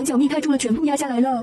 羊角蜜太重了，全部压下来了。